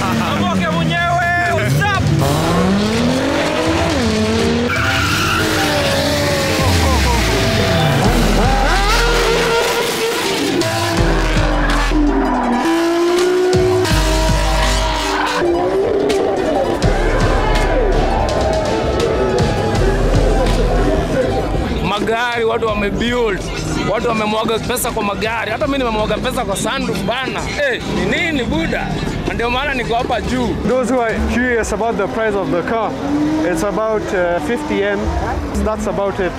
Mwenyewe. What's up? magari watu wamebuild, watu wamemwaga pesa kwa magari. Hata mimi nimemwaga pesa kwa sandu bana. Hey, ni nini buda? Ndio maana niko hapa juu. Those who are curious about the price of the car, it's about uh, 50 M. That's about it.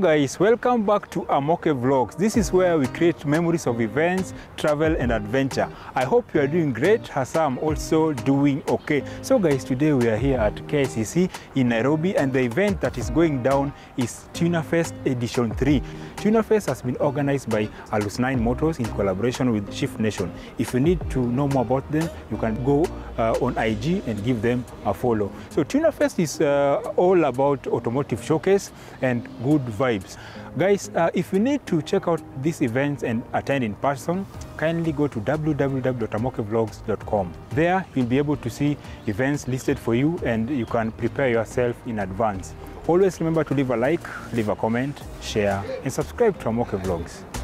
Guys, welcome back to Amoke Vlogs. This is where we create memories of events, travel and adventure. I hope you are doing great, Hasa I'm also doing okay. So guys, today we are here at KICC in Nairobi and the event that is going down is Tuner Fest Edition 3. Tuner Fest has been organized by Alhusnain Motors in collaboration with Shift Nation. If you need to know more about them, you can go uh, on IG and give them a follow. So Tuner Fest is uh, all about automotive showcase and good vibes. Guys, uh, if you need to check out these events and attend in person, kindly go to www.amokevlogs.com. There you'll be able to see events listed for you and you can prepare yourself in advance. Always remember to leave a like, leave a comment, share and subscribe to Amoke Vlogs.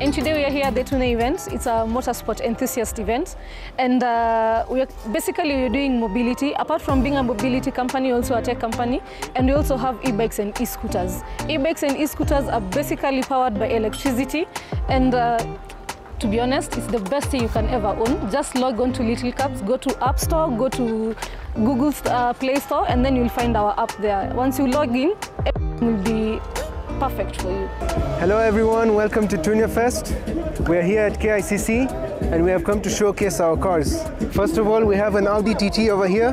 And today we are here at the Tuner event. It's a motorsport enthusiast event, and uh, we are basically we're doing mobility. Apart from being a mobility company, also a tech company, and we also have e-bikes and e-scooters. E-bikes and e-scooters are basically powered by electricity, and uh, to be honest, it's the best thing you can ever own. Just log on to Little Cabs, go to App Store, go to Google's uh, Play Store, and then you'll find our app there. Once you log in, everything will be perfect for you. Hello everyone, welcome to Tuner Fest. We are here at KICC and we have come to showcase our cars. First of all, we have an Audi TT over here.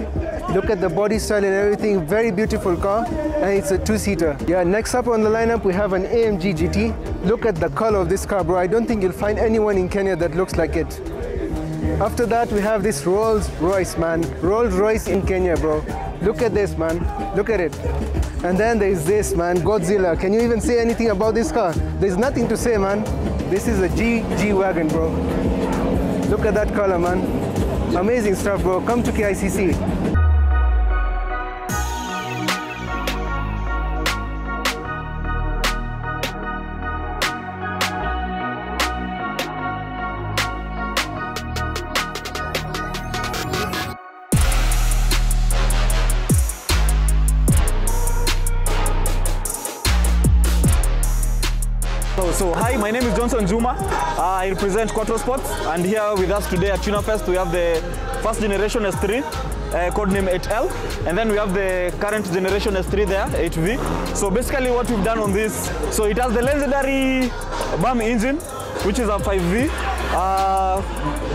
Look at the body style and everything, very beautiful car and it's a two-seater. Yeah, next up on the lineup we have an AMG GT. Look at the color of this car, bro. I don't think you'll find anyone in Kenya that looks like it. After that, we have this Rolls Royce, man. Rolls Royce in Kenya, bro. Look at this, man. Look at it. And then there's this, man. Godzilla. Can you even say anything about this car? There's nothing to say, man. This is a G G wagon, bro. Look at that color, man. Amazing stuff, bro. Come to KICC. Johnson Juma. Uh, I represent Quattro Sports, and here with us today at Tuner Fest we have the first generation S3, uh, codename 8L, and then we have the current generation S3 there, 8V. So basically what we've done on this, so it has the legendary BAM engine, which is a 5V. Uh,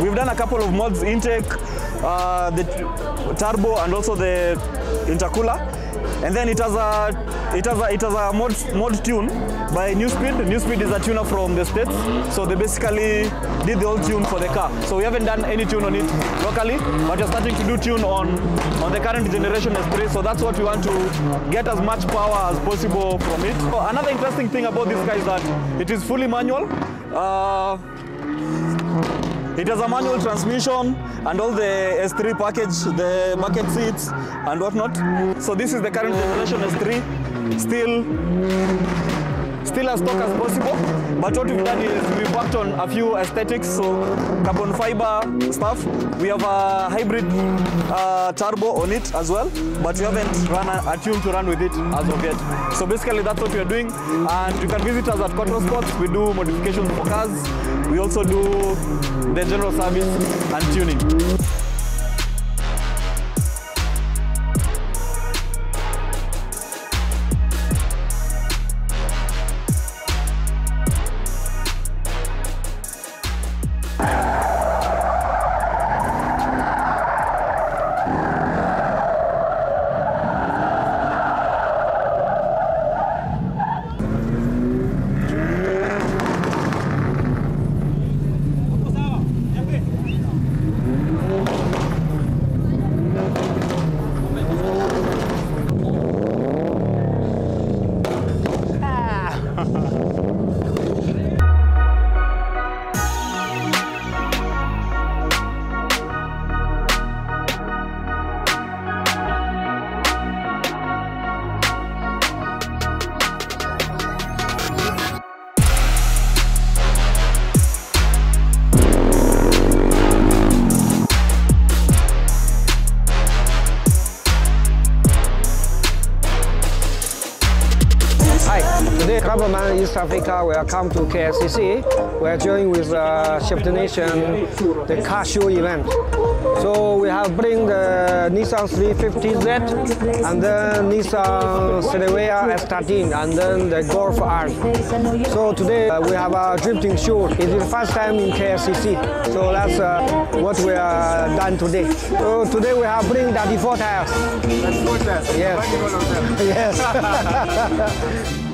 we've done a couple of mods, intake, uh, the turbo, and also the intercooler. And then it has a it has a it has a mod mod tune by Neuspeed. Neuspeed is a tuner from the states, so they basically did the whole tune for the car. So we haven't done any tune on it locally, but we're starting to do tune on on the current generation S3. So that's what we want to get as much power as possible from it. So another interesting thing about this car is that it is fully manual. Uh, it has a manual transmission and all the S3 package, the bucket seats and whatnot. So this is the current generation S3, still still as stock as possible. But what we've done is we've worked on a few aesthetics, so carbon fiber stuff. We have a hybrid uh, turbo on it as well, but we haven't run a, a tune to run with it as of yet. So basically that's what we are doing. And you can visit us at Quattro Sports. We do modifications for cars. We also do the general service and tuning. East Africa will come to KSCC. We are joining with uh, Ship the Nation, the car show event. So we have bring the Nissan 350Z and then Nissan Silvia S13 and then the Golf R. So today uh, we have a drifting show. It is the first time in KSCC. So that's uh, what we are done today. So today we have bring 34 tires. 34 tires? Yes. Yes.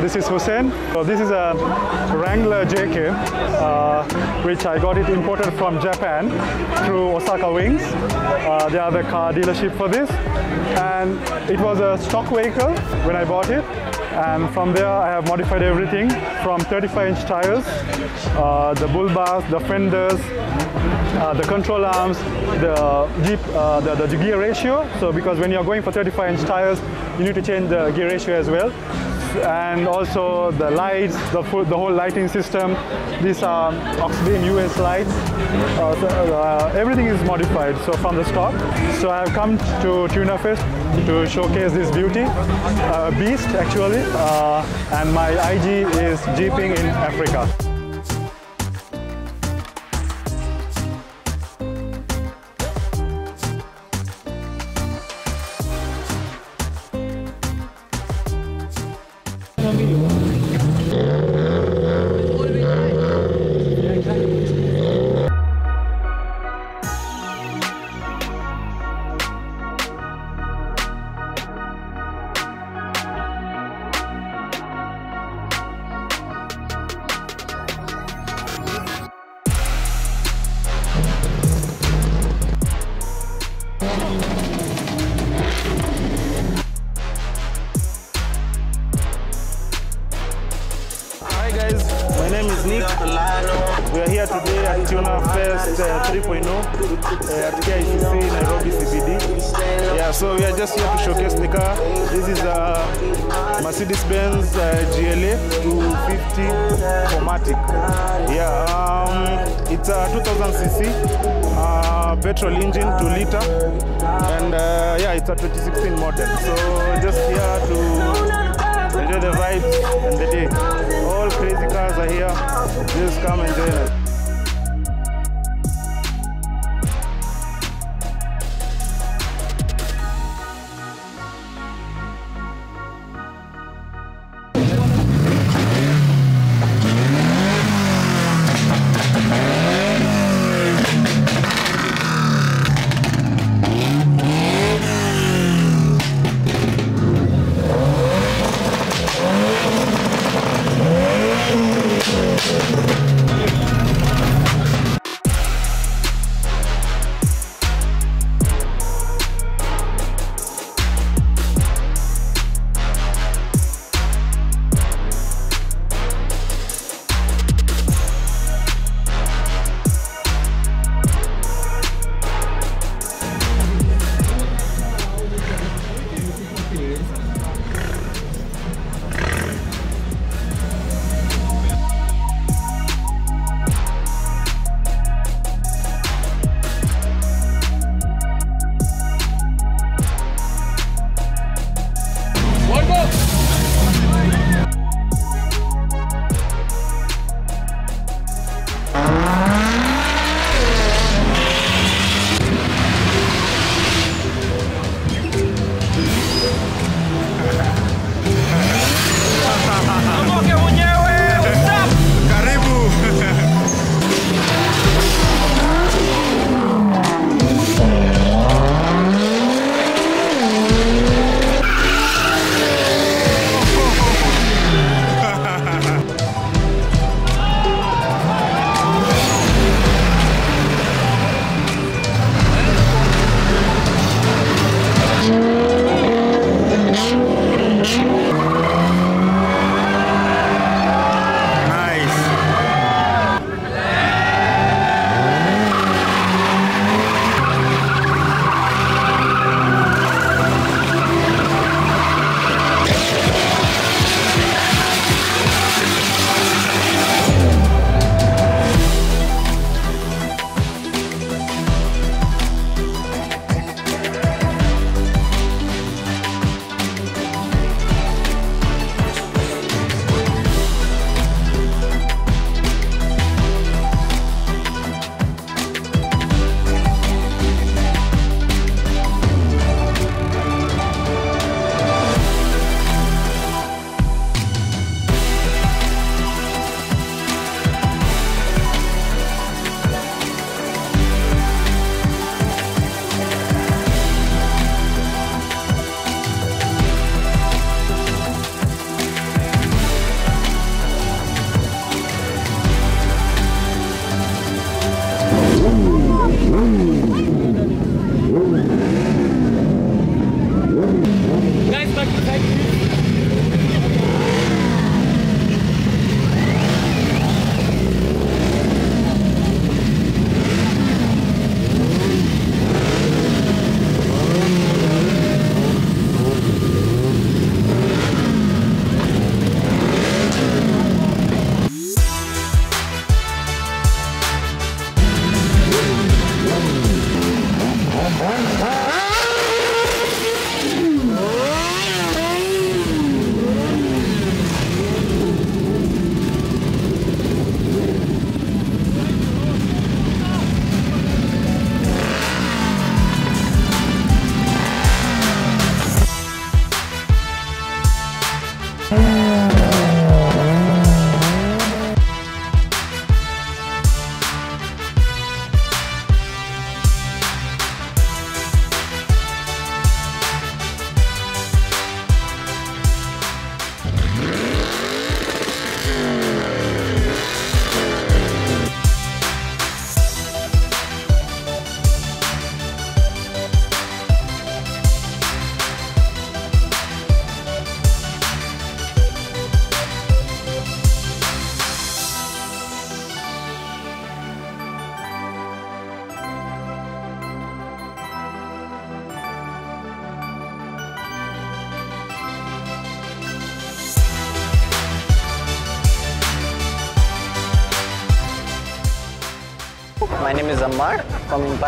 this is Hussein. So this is a Wrangler JK, uh, which I got it imported from Japan through Osaka Wings. Uh, they are the car dealership for this, and it was a stock vehicle when I bought it. And from there, I have modified everything from 35-inch tires, uh, the bull bars, the fenders, uh, the control arms, the Jeep, uh, the, the gear ratio. So because when you're going for 35-inch tires, you need to change the gear ratio as well and also the lights, the, the whole lighting system. These are Oxbeam US lights. Uh, so, uh, everything is modified, so from the stock. So I have come to Tuner Fest to showcase this beauty, uh, beast actually, uh, and my IG is Jeeping in Africa. So we are just here to showcase the car. This is a Mercedes-Benz uh, GLA 250 4MATIC. Yeah, um, it's a 2000cc uh, petrol engine, 2 liter, and uh, yeah, it's a 2016 model. So just here to enjoy the vibes and the day. All crazy cars are here. Just come and join us.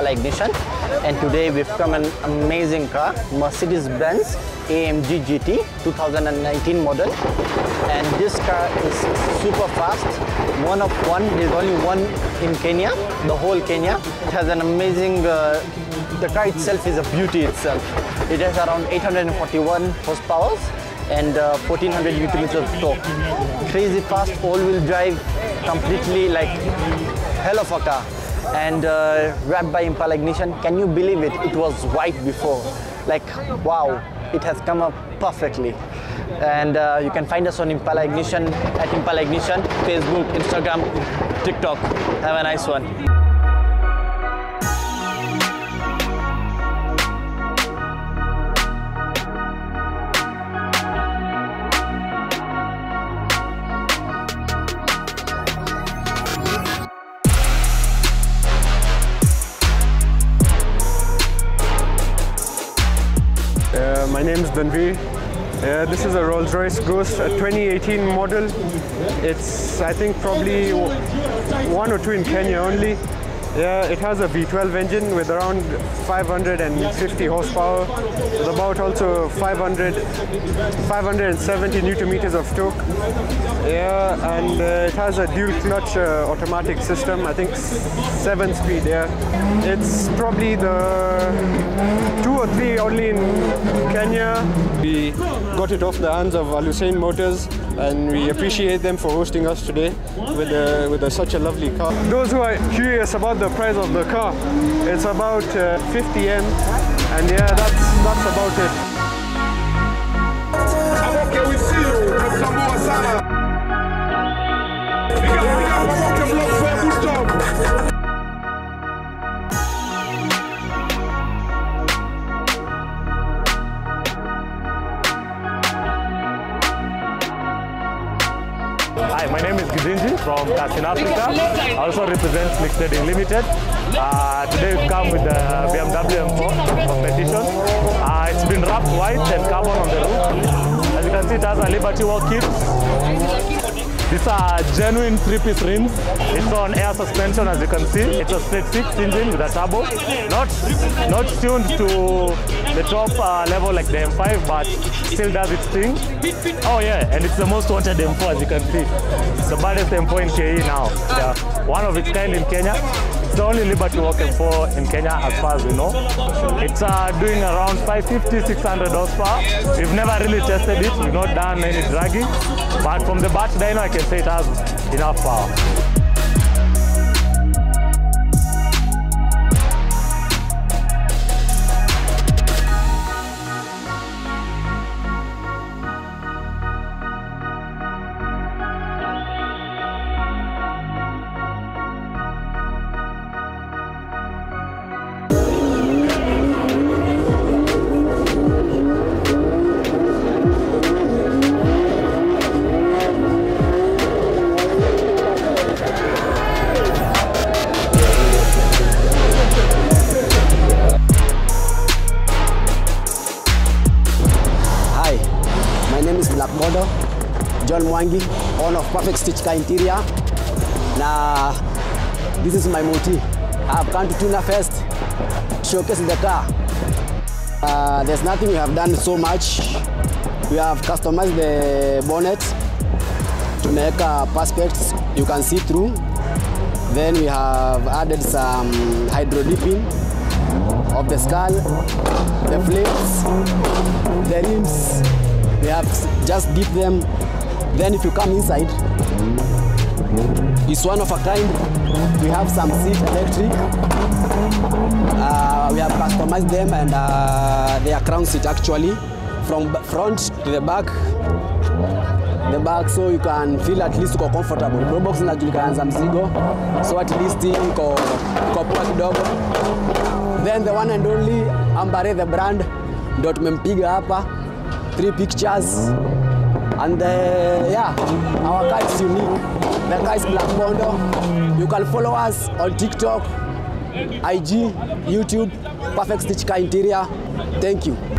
Ignition and today we've come an amazing car, Mercedes-Benz AMG GT 2019 model and this car is super fast, one of one, there's only one in Kenya, the whole Kenya. It has an amazing, uh, the car itself is a beauty itself. It has around 841 horsepower and uh, 1400 newton meters of torque. Crazy fast all-wheel drive, completely like hell of a car. And uh, wrapped by Impala Ignition, can you believe it? It was white before. Like, wow, it has come up perfectly. And uh, you can find us on Impala Ignition, at Impala Ignition, Facebook, Instagram, TikTok. Have a nice one. My name is Danveer. Uh, this is a Rolls-Royce Ghost, a 2018 model. It's, I think, probably one or two in Kenya only. Yeah, it has a V12 engine with around 550 horsepower, with about also 500, 570 newton meters of torque. Yeah, and uh, it has a dual clutch uh, automatic system. I think seven speed. Yeah, it's probably the two or three only in Kenya. We got it off the hands of Alhusnain Motors, and we appreciate them for hosting us today with a, with a, such a lovely car. Those who are curious about the price of the car, it's about uh, 50 M, and yeah, that's that's about it. From Casin Africa. Also represent Mixed Limited. Uh, today we've come with the BMW M4 competition. Uh, it's been wrapped white and carbon on the roof. Can see, it has a Liberty Walk kit. These are genuine three-piece rims. It's on air suspension, as you can see. It's a straight six engine with a turbo. Not, not tuned to the top uh, level like the M5, but still does its thing. Oh yeah, and it's the most wanted M4, as you can see. It's the baddest M4 in KE now. Yeah. One of its kind in Kenya. It's the only Liberty Walk M4 in Kenya, as far as we know. It's uh, doing around 550, 600 horsepower. We've never really tested it. We've not done any dragging. But from the batch dyno, I can say it has enough power. Black Modo, John Mwangi, owner of Perfect Stitch Car Interior. Na this is my moti. I've come to Tuner Fest, showcase the car. Uh, there's nothing we have done so much. We have customized the bonnet to make a perspex you can see through. Then we have added some hydro dipping of the skull, the flames, the rims. Have just dip them. Then if you come inside, it's one of a kind. We have some seat electric. Uh, we have customized them and uh, they are crown seat actually from front to the back the back so you can feel at least uko comfortable. Pro box inajulikana za mzigo so at least uko uko poa kidogo. Then the one and only Ambare the brand ndo tumempiga hapa three pictures and uh, yeah our car is unique. The car is Black Bondo. You can follow us on TikTok, IG, YouTube, Perfect Stitch Car Interior. Thank you.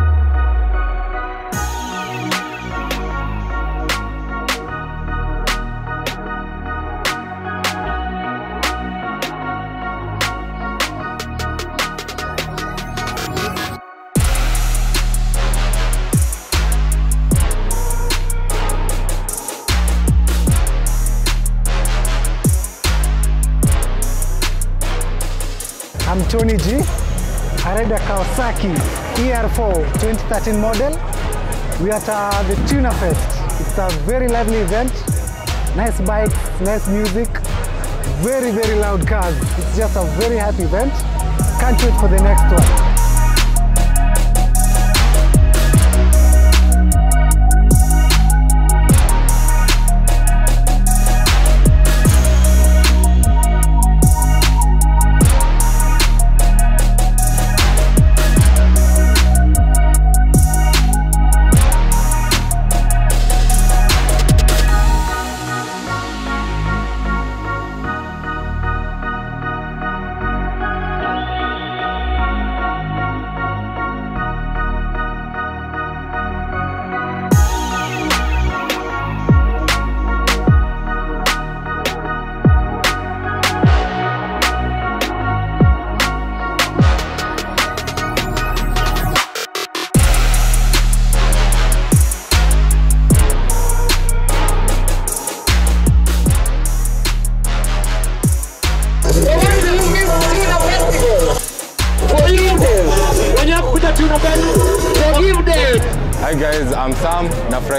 G. I ride a Kawasaki ER4 2013 model. We are at uh, the Tuner Fest. It's a very lively event. Nice bikes, nice music, very, very loud cars. It's just a very happy event. Can't wait for the next one.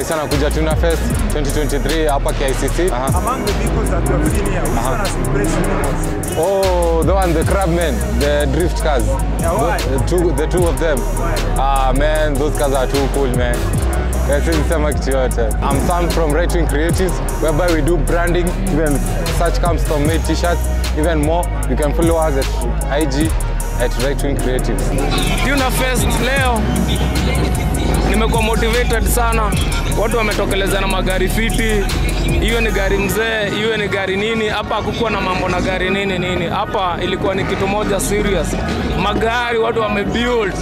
Nafurahi sana kuja Tuner Fest 2023 hapa KICC. Aha. Among the vehicles that you have seen here, which one has impressed you most? Oh, the one, the Crabmen, the drift cars. Yeah, why? The, the two, the two of them. Ah man, those cars are too cool, man. Siwezi sema kitu yote. I'm Sam from Right Wing Creatives, whereby we do branding, even such custom made t-shirts, even more. You can follow us at IG at Right Wing Creatives. Tuner Fest leo nimekuwa motivated sana, watu wametokeleza na magari fiti, hiyo ni gari mzee, hiyo ni gari nini. Hapa hakukuwa na mambo na gari nini nini, hapa ilikuwa ni kitu moja serious. Magari watu wamebuild,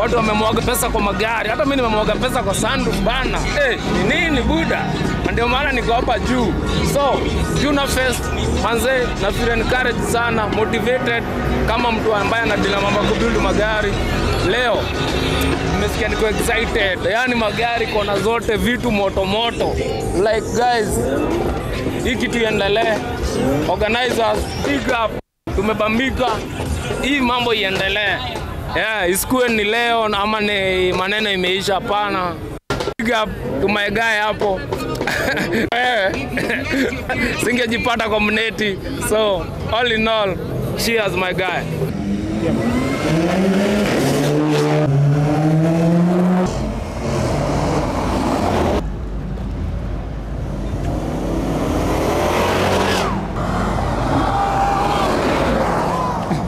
watu wamemwaga pesa kwa magari, hata mimi nimemwaga pesa kwa sandu bana. Eh, ni nini buda? Ndio maana niko hapa juu. So, Tuna Fest manze, na feel encouraged sana, motivated kama mtu ambaye anadila mambo kubuild magari leo nimesikia niko excited, yani magari kona zote, vitu moto moto. Like guys, hii kitu iendelee, organizers big up, tumebambika, hii mambo iendelee. Yeah, isikuwe ni leo ama ni maneno imeisha, hapana. Big up to my guy hapo singe singejipata kwa mneti, so all in all, cheers my guy.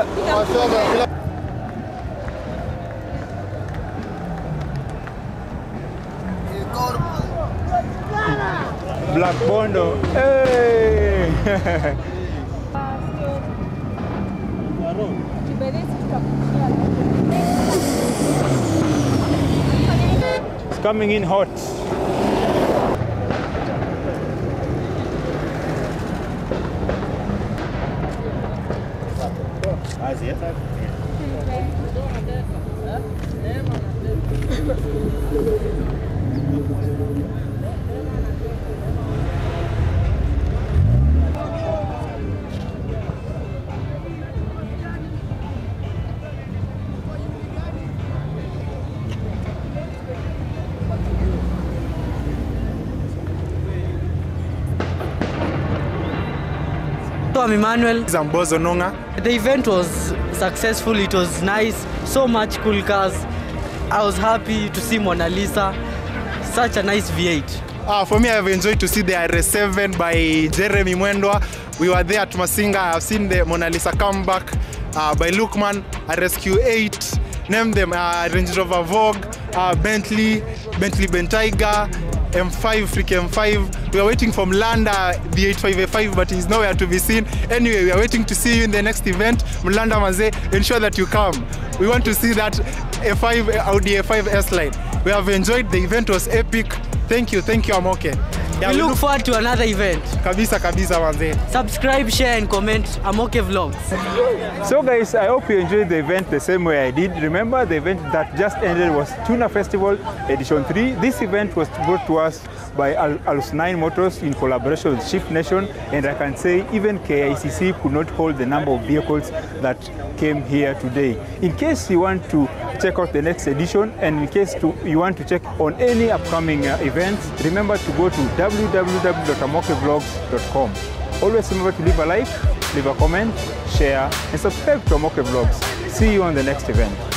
Kila Black Bondo. Hey! it's coming in hot. fazer, tá É. I'm Emmanuel. I'm Bozo Nonga. The event was successful. It was nice. So much cool cars. I was happy to see Mona Lisa. Such a nice V8. Uh, for me, I've enjoyed to see the RS7 by Jeremy Mwendwa. We were there at Masinga. I've seen the Mona Lisa comeback uh, by Lukman, RSQ 8. Name them uh, Range Rover Vogue, uh, Bentley, Bentley Bentayga, M5, Freak M5. We are waiting for Mlanda, the 8585, but he's nowhere to be seen. Anyway, we are waiting to see you in the next event. Mlanda Maze, ensure that you come. We want to see that A5, Audi A5 S-Line. We have enjoyed, the event was epic. Thank you, thank you, We look forward to another event. Kabisa, kabisa, manze. Subscribe, share, and comment Amoke Vlogs. So guys, I hope you enjoyed the event the same way I did. Remember the event that just ended was Tuna Festival Edition 3. This event was brought to us by Al Alhusnain Motors in collaboration with Shift Nation and I can say even KICC could not hold the number of vehicles that came here today. In case you want to check out the next edition and in case to, you want to check on any upcoming uh, events, remember to go to www.amokevlogs.com. Always remember to leave a like, leave a comment, share, and subscribe to Amoke Vlogs. See you on the next event.